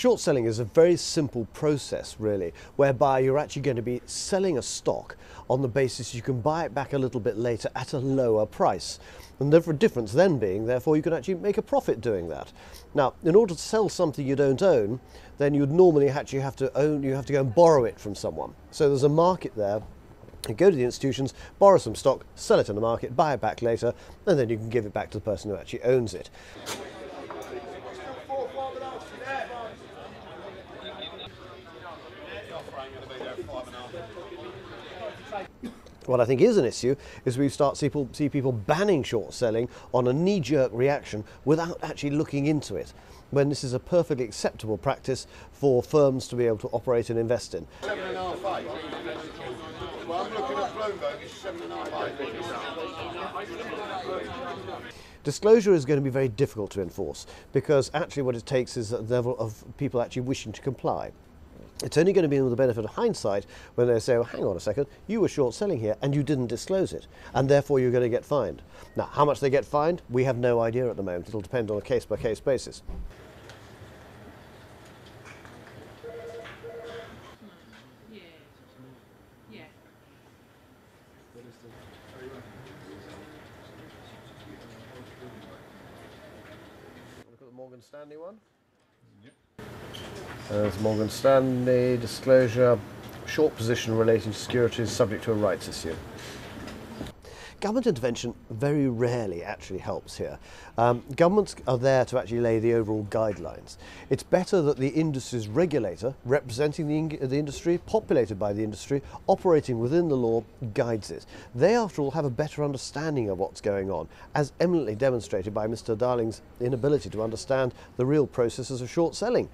Short selling is a very simple process, really, whereby you're actually going to be selling a stock on the basis you can buy it back a little bit later at a lower price. And the difference then being, therefore, you can actually make a profit doing that. Now, in order to sell something you don't own, then you'd normally actually have to own, you have to go and borrow it from someone. So there's a market there you go to the institutions, borrow some stock, sell it in the market, buy it back later, and then you can give it back to the person who actually owns it. What I think is an issue is we start see people, see people banning short selling on a knee-jerk reaction without actually looking into it, when this is a perfectly acceptable practice for firms to be able to operate and invest in. Disclosure is going to be very difficult to enforce because actually what it takes is a level of people actually wishing to comply. It's only going to be with the benefit of hindsight when they say, well, hang on a second, you were short selling here and you didn't disclose it, and therefore you're going to get fined. Now, how much they get fined, we have no idea at the moment. It'll depend on a case by case basis. Morgan Stanley one. There's Morgan Stanley disclosure, short position relating to securities subject to a rights issue. Government intervention very rarely actually helps here. Um, governments are there to actually lay the overall guidelines. It's better that the industry's regulator, representing the, in- the industry, populated by the industry, operating within the law, guides it. They, after all, have a better understanding of what's going on, as eminently demonstrated by Mr. Darling's inability to understand the real processes of short selling.